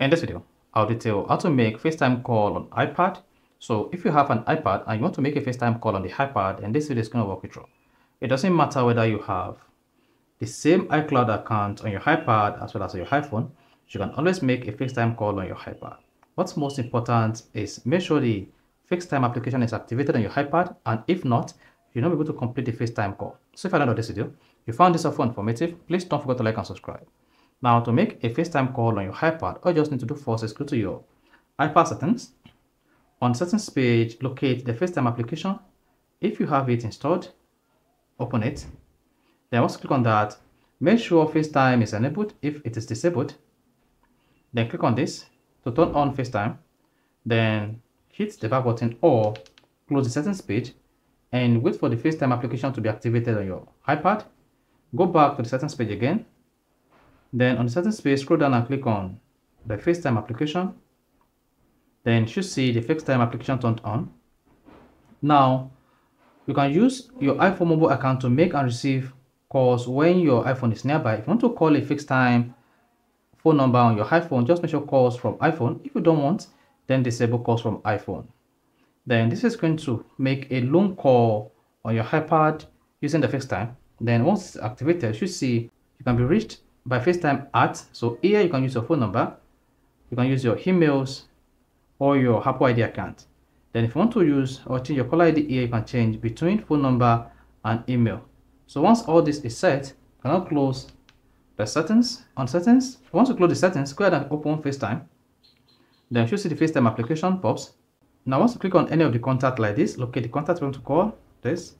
In this video, I'll detail how to make FaceTime call on iPad. So if you have an iPad and you want to make a FaceTime call on the iPad, and this video is going to walk you through. It doesn't matter whether you have the same iCloud account on your iPad as well as your iPhone, you can always make a FaceTime call on your iPad. What's most important is make sure the FaceTime application is activated on your iPad, and if not, you'll not be able to complete the FaceTime call. So if I learned this video, you found this helpful informative, please don't forget to like and subscribe. Now to make a FaceTime call on your iPad, all you just need to do first is go to your iPad settings. On settings page, locate the FaceTime application. If you have it installed, open it. Then once you click on that, make sure FaceTime is enabled. If it is disabled, then click on this to turn on FaceTime. Then hit the back button or close the settings page and wait for the FaceTime application to be activated on your iPad. Go back to the settings page again then on the settings space, scroll down and click on the FaceTime application. Then you should see the FaceTime application turned on. Now, you can use your iPhone mobile account to make and receive calls when your iPhone is nearby. If you want to call a FaceTime phone number on your iPhone, just make sure calls from iPhone. If you don't want, then disable calls from iPhone. Then this is going to make a long call on your iPad using the FaceTime. Then once it's activated, you should see you can be reached by FaceTime at. So here you can use your phone number, you can use your emails or your Apple ID account. Then if you want to use or change your caller ID here, you can change between phone number and email. So once all this is set, you can now close the settings. On settings, once you close the settings, go ahead and open FaceTime. Then you should see the FaceTime application pops. Now once you click on any of the contact like this, locate the contact you want to call, this.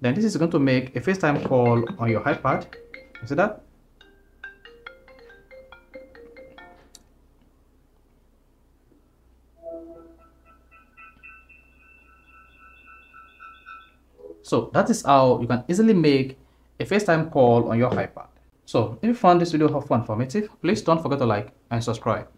Then this is going to make a FaceTime call on your iPad. You see that? So that is how you can easily make a FaceTime call on your iPad. So if you found this video helpful and informative, please don't forget to like and subscribe.